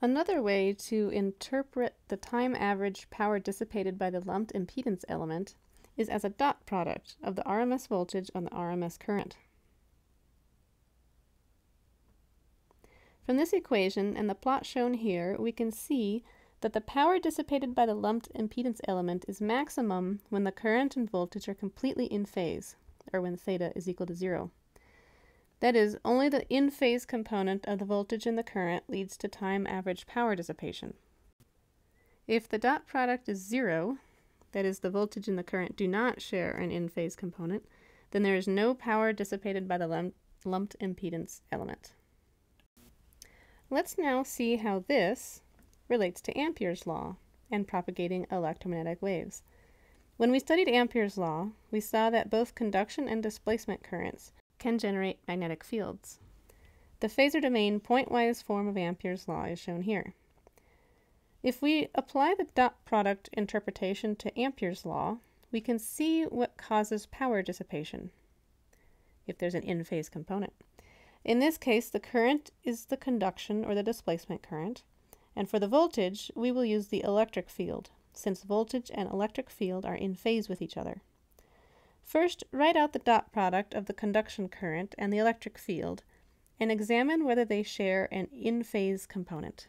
Another way to interpret the time average power dissipated by the lumped impedance element is as a dot product of the RMS voltage on the RMS current. From this equation and the plot shown here, we can see that the power dissipated by the lumped impedance element is maximum when the current and voltage are completely in phase, or when theta is equal to zero. That is, only the in-phase component of the voltage and the current leads to time average power dissipation. If the dot product is zero, that is, the voltage and the current do not share an in-phase component, then there is no power dissipated by the lump lumped impedance element. Let's now see how this relates to Ampere's law and propagating electromagnetic waves. When we studied Ampere's law, we saw that both conduction and displacement currents can generate magnetic fields. The phasor domain pointwise form of Ampere's law is shown here. If we apply the dot product interpretation to Ampere's law, we can see what causes power dissipation if there's an in-phase component. In this case, the current is the conduction or the displacement current, and for the voltage, we will use the electric field, since voltage and electric field are in phase with each other. First, write out the dot product of the conduction current and the electric field, and examine whether they share an in-phase component.